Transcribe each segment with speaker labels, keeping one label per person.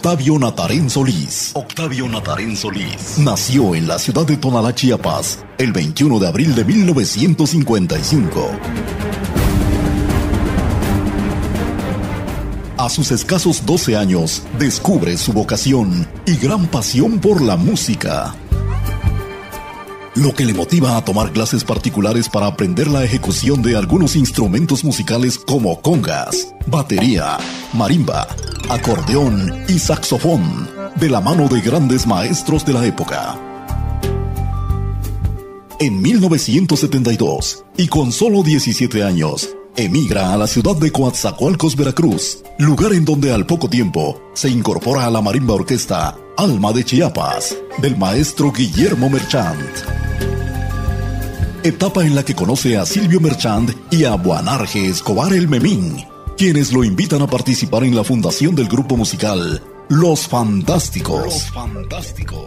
Speaker 1: Octavio Natarén Solís. Octavio Natarén Solís. Nació en la ciudad de Tonalá, Chiapas, el 21 de abril de 1955. A sus escasos 12 años, descubre su vocación y gran pasión por la música. Lo que le motiva a tomar clases particulares para aprender la ejecución de algunos instrumentos musicales como congas, batería, marimba, acordeón y saxofón, de la mano de grandes maestros de la época. En 1972, y con solo 17 años, emigra a la ciudad de Coatzacoalcos, Veracruz, lugar en donde al poco tiempo se incorpora a la marimba orquesta Alma de Chiapas, del maestro Guillermo Merchant. Etapa en la que conoce a Silvio Merchant y a Buanarge Escobar el Memín, quienes lo invitan a participar en la fundación del grupo musical Los Fantásticos,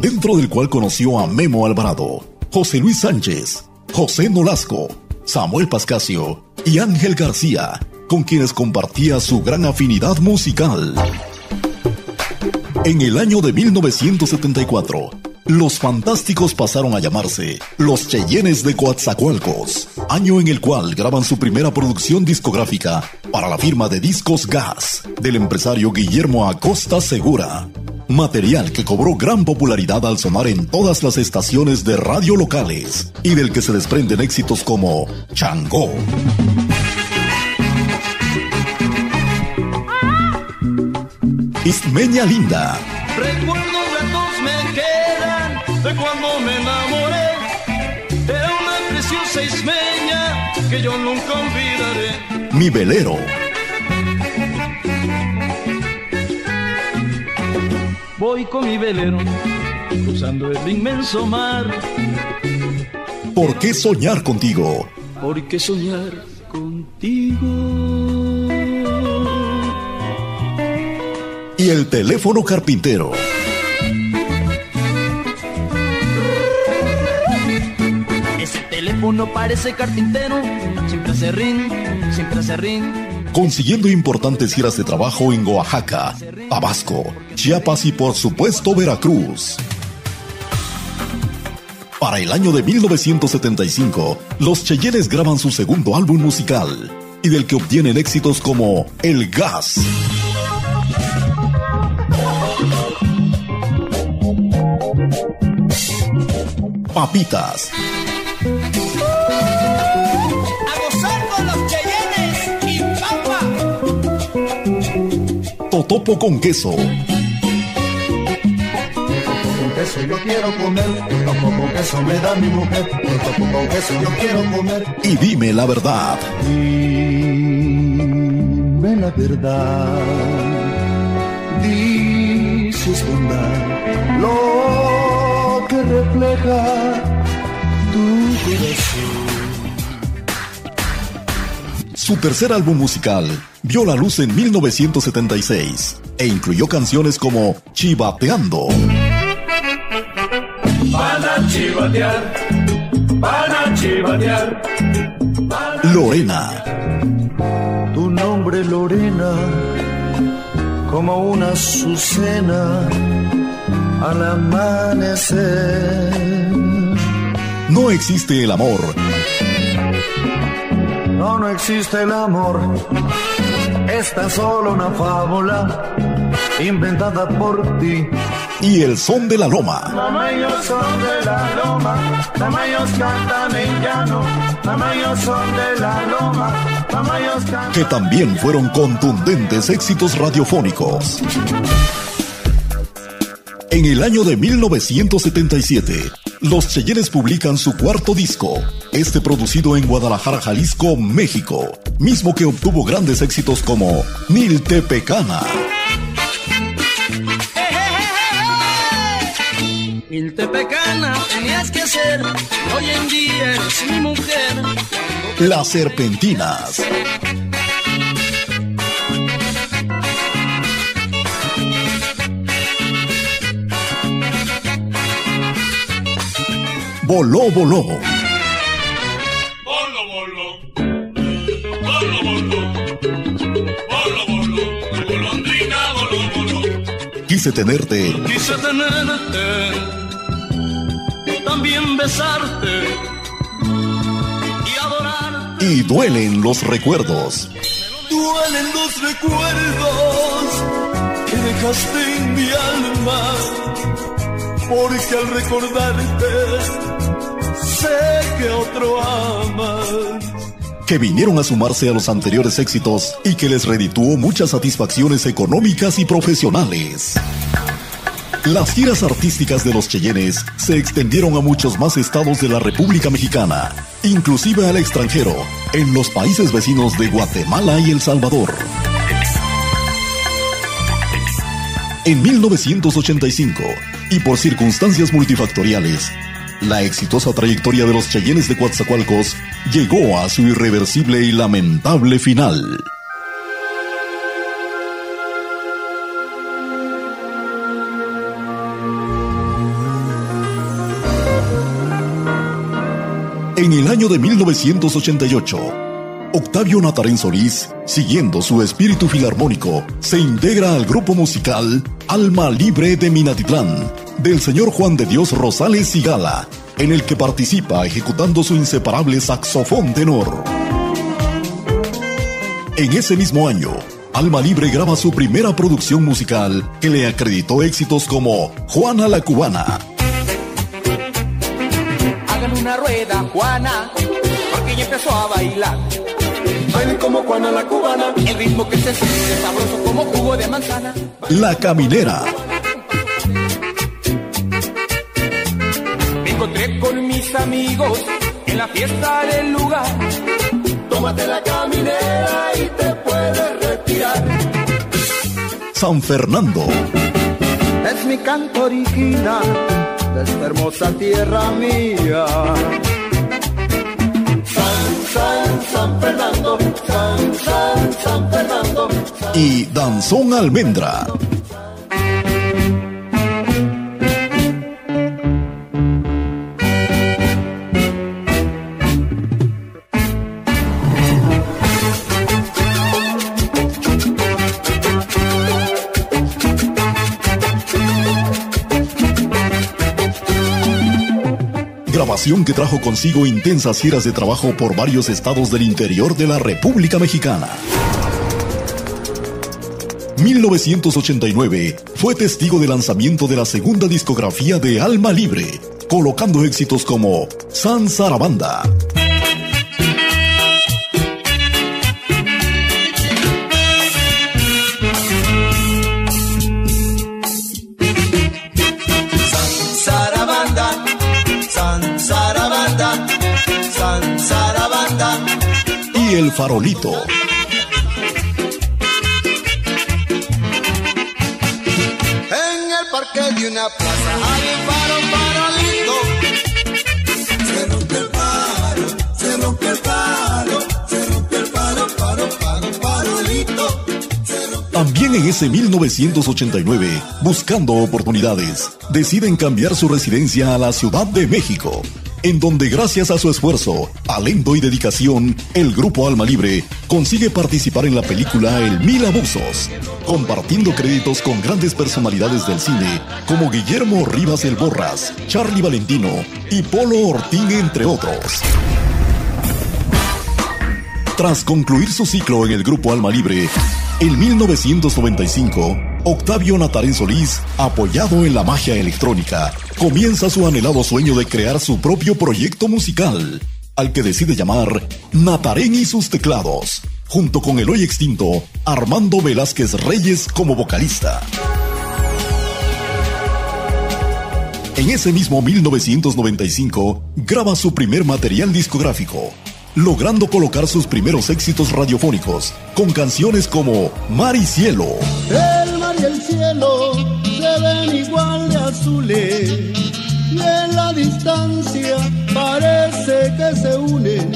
Speaker 1: dentro del cual conoció a Memo Alvarado, José Luis Sánchez, José Nolasco, Samuel Pascasio y Ángel García, con quienes compartía su gran afinidad musical. En el año de 1974, los Fantásticos pasaron a llamarse Los Cheyennes de Coatzacoalcos, año en el cual graban su primera producción discográfica para la firma de discos Gas del empresario Guillermo Acosta Segura. Material que cobró gran popularidad al sonar en todas las estaciones de radio locales y del que se desprenden éxitos como Changó. Ismeña Linda.
Speaker 2: Me de cuando me enamoré. Era una preciosa ismeña que yo nunca olvidaré.
Speaker 1: Mi velero.
Speaker 2: Voy con mi velero cruzando el inmenso mar.
Speaker 1: ¿Por qué soñar contigo?
Speaker 2: ¿Por qué soñar contigo?
Speaker 1: Y el teléfono carpintero.
Speaker 2: Teléfono parece carpintero, siempre hace ring, siempre hace ring.
Speaker 1: Consiguiendo importantes giras de trabajo en Oaxaca, Tabasco, Chiapas y por supuesto Veracruz. Para el año de 1975, los Cheyennes graban su segundo álbum musical y del que obtienen éxitos como El Gas. Papitas. Totopo con queso.
Speaker 3: con queso yo quiero comer, un topo con queso me da mi mujer, un topo con queso yo quiero comer.
Speaker 1: Y dime la verdad.
Speaker 3: Dime la verdad, dices bondad, lo que refleja tu corazón.
Speaker 1: Su tercer álbum musical vio la luz en 1976 e incluyó canciones como Chivateando,
Speaker 4: Van a chivatear, van a chivatear.
Speaker 1: Lorena,
Speaker 3: Tu nombre Lorena, como una azucena al amanecer.
Speaker 1: No existe el amor,
Speaker 3: No, no existe el amor. Esta es solo una fábula inventada por ti.
Speaker 1: y El Son de la Loma,
Speaker 3: son de la loma, tamayos cantan en llano, tamayos son de la loma, cantan.
Speaker 1: que también fueron contundentes éxitos radiofónicos. En el año de 1977, los Cheyennes publican su cuarto disco, este producido en Guadalajara, Jalisco, México, mismo que obtuvo grandes éxitos como Niltepecana,
Speaker 2: Iltepecana tenías que ser, hoy en día eres mi mujer.
Speaker 1: Las Serpentinas, Voló, voló, Quise tenerte.
Speaker 2: Quise tenerte. También besarte. Y adorarte.
Speaker 1: Y duelen los recuerdos.
Speaker 2: Duelen los recuerdos que dejaste en mi alma. Porque al recordarte sé que otro amas
Speaker 1: que vinieron a sumarse a los anteriores éxitos y que les redituó muchas satisfacciones económicas y profesionales. Las giras artísticas de los Cheyennes se extendieron a muchos más estados de la República Mexicana, inclusive al extranjero, en los países vecinos de Guatemala y El Salvador. En 1985, y por circunstancias multifactoriales, la exitosa trayectoria de los Cheyennes de Coatzacoalcos llegó a su irreversible y lamentable final. En el año de 1988, Octavio Natarén Solís, siguiendo su espíritu filarmónico, se integra al grupo musical Alma Libre de Minatitlán, del señor Juan de Dios Rosales Sigala, en el que participa ejecutando su inseparable saxofón tenor. En ese mismo año, Alma Libre graba su primera producción musical que le acreditó éxitos como Juana la Cubana.
Speaker 5: Hagan una rueda, Juana, porque ella empezó a bailar.
Speaker 4: Como Juana la Cubana.
Speaker 5: El ritmo que se siente sabroso como jugo de manzana.
Speaker 1: La Caminera.
Speaker 5: encontré con mis amigos en la fiesta del lugar.
Speaker 4: Tómate la caminera y te puedes retirar.
Speaker 1: San Fernando.
Speaker 6: Es mi canto original de esta hermosa tierra mía.
Speaker 4: San, San, Fernando, San, San, San Fernando.
Speaker 1: Y Danzón Almendra. Grabación que trajo consigo intensas giras de trabajo por varios estados del interior de la República Mexicana. 1989 fue testigo del lanzamiento de la segunda discografía de Alma Libre, colocando éxitos como San Sarabanda, El Farolito.
Speaker 5: En el parque de una plaza hay un faro farolito.
Speaker 4: Se rompe el paro, se rompe el paro, se rompe el paro, paro, paro, parolito.
Speaker 1: También en ese 1989, buscando oportunidades, deciden cambiar su residencia a la Ciudad de México, en donde gracias a su esfuerzo, talento y dedicación, el grupo Alma Libre consigue participar en la película El Mil Abusos, compartiendo créditos con grandes personalidades del cine como Guillermo Rivas el Borras, Charlie Valentino y Polo Ortín, entre otros. Tras concluir su ciclo en el grupo Alma Libre, en 1995, Octavio Natarén Solís, apoyado en la magia electrónica, comienza su anhelado sueño de crear su propio proyecto musical, al que decide llamar Natarén y sus teclados, junto con el hoy extinto Armando Velázquez Reyes como vocalista. En ese mismo 1995, graba su primer material discográfico, logrando colocar sus primeros éxitos radiofónicos con canciones como Mar y Cielo,
Speaker 6: El mar y el cielo se ven igual de azules y en la distancia parece que se unen.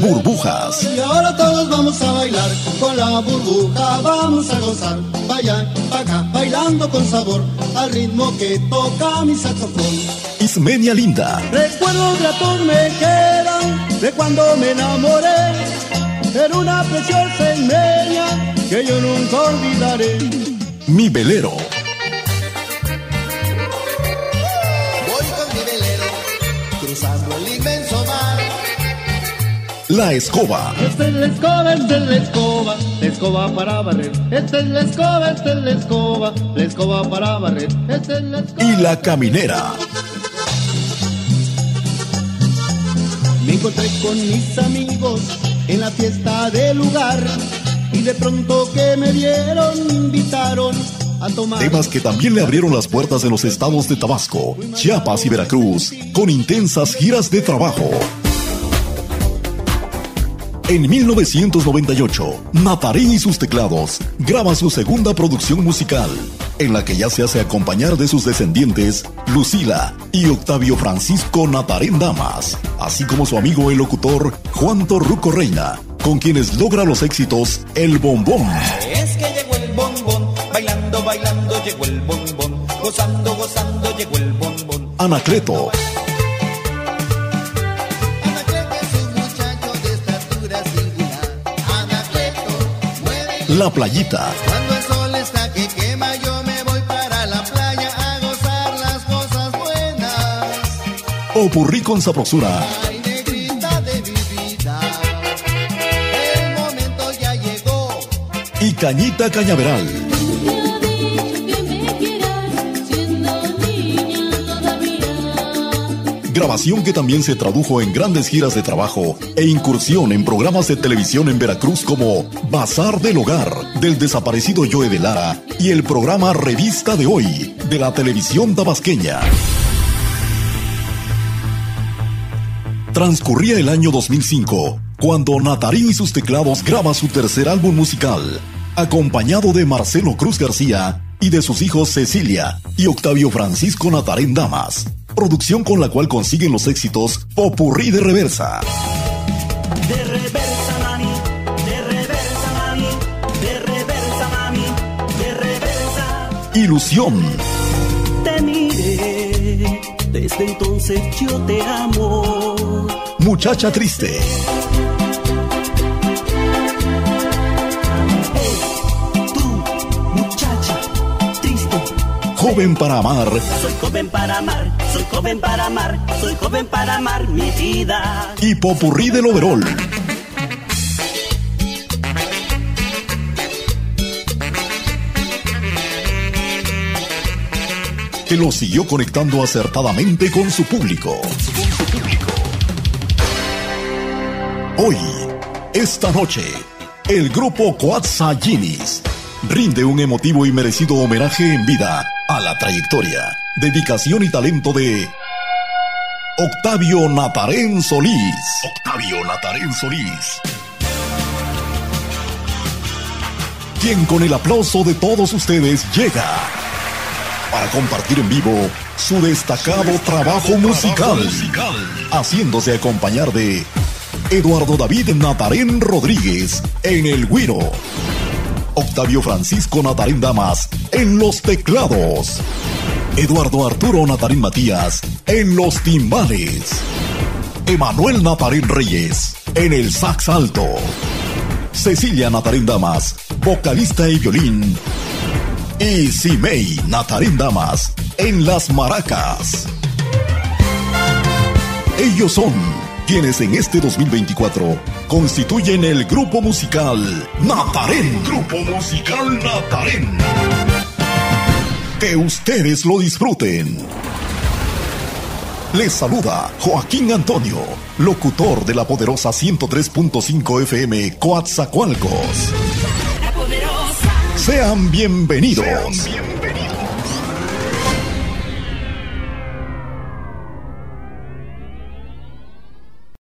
Speaker 1: Burbujas,
Speaker 6: Y ahora todos vamos a bailar con la burbuja, vamos a gozar. Vayan pa' acá, bailando con sabor al ritmo que toca mi saxofón.
Speaker 1: Ismenia Linda,
Speaker 6: Recuerdos gratos me quedan de cuando me enamoré. Era una preciosa ismeña que yo nunca olvidaré.
Speaker 1: Mi Velero. Voy con mi velero, cruzando el inmenso mar. La escoba.
Speaker 6: Esta es la escoba, esta es la escoba, la escoba para barrer. Esta es la escoba, esta es la escoba, la escoba para barrer. Esta es la escoba.
Speaker 1: Y la caminera.
Speaker 6: Me encontré con mis amigos en la fiesta del lugar y de pronto que me vieron invitaron a tomar.
Speaker 1: Temas que también le abrieron las puertas en los estados de Tabasco, Chiapas y Veracruz, con intensas giras de trabajo. En 1998, Natarín y sus teclados graba su segunda producción musical, en la que ya se hace acompañar de sus descendientes, Lucila y Octavio Francisco Natarén Damas, así como su amigo el locutor Juan Torruco Reina, con quienes logra los éxitos El Bombón,
Speaker 7: Es que llegó el bombón, bailando, bailando llegó el bombón, gozando, gozando llegó el bombón.
Speaker 1: Anacleto,
Speaker 5: Anacleto es un muchacho de estatura singular. Anacleto mueve
Speaker 1: La Playita,
Speaker 5: Cuando el sol está que quema, yo me voy para la playa a gozar las cosas buenas.
Speaker 1: Opurrí con sabrosura,
Speaker 8: niña todavía.
Speaker 1: Grabación que también se tradujo en grandes giras de trabajo e incursión en programas de televisión en Veracruz como Bazar del Hogar del desaparecido Joe de Lara y el programa Revista de Hoy de la televisión tabasqueña. Transcurría el año 2005 cuando Natarín y sus teclados graba su tercer álbum musical, acompañado de Marcelo Cruz García y de sus hijos Cecilia y Octavio Francisco Natarén Damas, producción con la cual consiguen los éxitos Popurrí de Reversa,
Speaker 9: De reversa, mami, de reversa, mami, de reversa, mami, de reversa.
Speaker 1: Ilusión,
Speaker 9: Te miré, desde entonces yo te amo. Muchacha Triste,
Speaker 1: Joven para Amar
Speaker 9: Soy joven para amar, soy joven para amar, soy joven para amar mi vida.
Speaker 1: y Popurrí del Overol. Que lo siguió conectando acertadamente con su público. Hoy, esta noche, el grupo Coatzayinis rinde un emotivo y merecido homenaje en vida a la trayectoria, dedicación y talento de Octavio Natarén Solís. Octavio Natarén Solís. Quien con el aplauso de todos ustedes llega para compartir en vivo su destacado, trabajo, musical, haciéndose acompañar de Eduardo David Natarén Rodríguez en el Guiro. Octavio Francisco Natarén Damas en los teclados. Eduardo Arturo Natarín Matías en los timbales. Emanuel Natarín Reyes en el sax alto. Cecilia Natarín Damas, vocalista y violín. Y Simei Natarín Damas en las maracas. Ellos son quienes en este 2024 constituyen el grupo musical Natarén. Grupo musical Natarén. Que ustedes lo disfruten. Les saluda Joaquín Antonio, locutor de la poderosa 103.5 FM Coatzacoalcos.
Speaker 9: La poderosa.
Speaker 1: Sean bienvenidos.